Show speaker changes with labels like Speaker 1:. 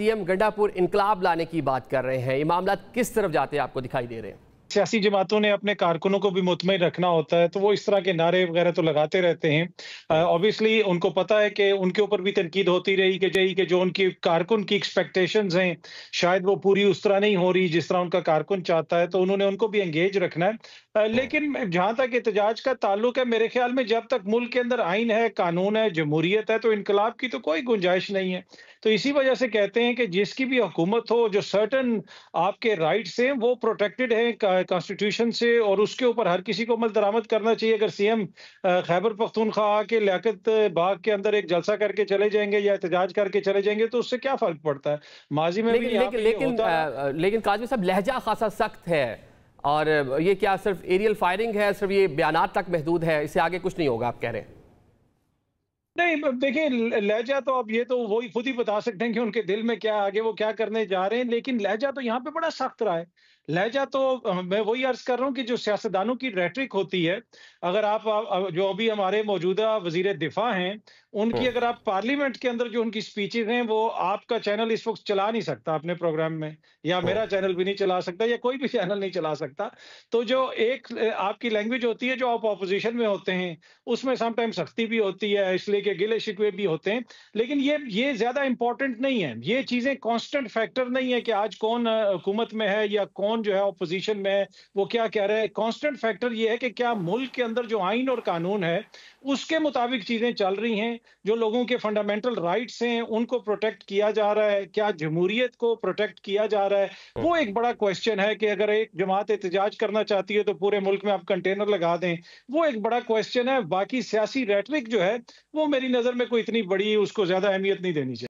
Speaker 1: C M گنڈا پور انقلاب لانے کی بات کر رہے ہیں۔ یہ معاملات کس طرف جاتے ہیں آپ کو دکھائی دے رہے ہیں؟
Speaker 2: سیاسی جماعتوں نے اپنے کارکنوں کو بھی مطمئن رکھنا ہوتا ہے، تو وہ اس طرح کے نعرے وغیرہ تو لگاتے رہتے ہیں۔ اوبیسلی ان کو پتا ہے کہ ان کے اوپر بھی تنقید ہوتی رہی کہ جی کہ جو ان کی کارکن کی ایکسپیکٹیشنز ہیں، شاید وہ پوری اس طرح نہیں ہو رہی جس طرح ان کا کارکن چاہتا ہے، تو انہوں نے ان کو بھی انگیج رکھنا ہے۔ لیکن جہاں تک احتجاج کا تعلق ہے، میرے خیال میں جب تک ملک کے اندر آئین ہے، قانون ہے، جمہوریت ہے، تو انقلاب کی تو کوئی گنجائش نہیں ہے۔ تو اسی وجہ سے کہتے ہیں کہ جس کی بھی حکومت ہو، جو سرٹن آپ کے رائٹس ہیں، وہ پروٹیکٹڈ ہیں کانسٹیٹیوشن سے اور اس کے اوپر ہر کسی کو عمل درآمد کرنا چاہیے۔ اگر سی ایم خیبر پختونخوا کے لیاقت باغ کے اندر ایک جلسہ کر کے چلے جائیں گے یا احتجاج کر کے چلے جائیں گے تو اس سے کیا فرق پڑتا ہے؟ ماضی میں بھی
Speaker 1: لیکن لیکن لیکن قاضی صاحب لہجہ خاصا سخت ہے اور یہ کیا صرف ایریل فائرنگ ہے صرف یہ بیانات تک محدود ہے اس سے آگے کچھ نہیں ہوگا آپ کہہ رہے ہیں۔
Speaker 2: نہیں دیکھیں لہجہ تو اب یہ تو وہی خود ہی بتا سکتے ہیں کہ ان کے دل میں کیا آگے وہ کیا کرنے جا رہے ہیں لیکن لہجہ تو یہاں پہ بڑا سخت رہا ہے۔ لہجہ تو میں وہی عرض کر رہا ہوں کہ جو سیاستدانوں کی ریٹرک ہوتی ہے اگر آپ جو ابھی ہمارے موجودہ وزیر دفاع ہیں ان کی اگر آپ پارلیمنٹ کے اندر جو ان کی سپیچز ہیں وہ آپ کا چینل اس وقت چلا نہیں سکتا اپنے پروگرام میں یا میرا چینل بھی نہیں چلا سکتا یا کوئی بھی چینل نہیں چلا سکتا۔ تو جو ایک آپ کی لینگویج ہوتی ہے جو آپ اپوزیشن میں ہوتے ہیں اس میں سم ٹائم سختی بھی ہوتی ہے اس لیے کہ گلے شکوے بھی ہوتے ہیں۔ لیکن یہ یہ زیادہ امپورٹنٹ نہیں ہے۔ یہ چیزیں کانسٹنٹ فیکٹر نہیں ہے کہ آج کون حکومت میں ہے یا کون جو ہے اپوزیشن میں وہ کیا کہہ رہے ہیں؟ کانسٹنٹ فیکٹر یہ ہے کہ کیا ملک کے اندر جو آئین اور قانون ہے، اس کے مطابق چیزیں چل رہی ہیں، جو لوگوں کے فنڈامنٹل رائٹس ہیں، ان کو پروٹیکٹ کیا جا رہا ہے، کیا جمہوریت کو پروٹیکٹ کیا جا رہا ہے؟ وہ ایک بڑا کوشچن ہے کہ اگر ایک جماعت احتجاج کرنا چاہتی ہے تو پورے ملک میں آپ کنٹینر لگا دیں۔ وہ ایک بڑا کوشچن ہے، باقی سیاسی ریٹرک جو ہے، وہ میری نظر میں کوئی اتنی بڑی اس کو زیادہ اہمیت نہیں دینی چاہیے۔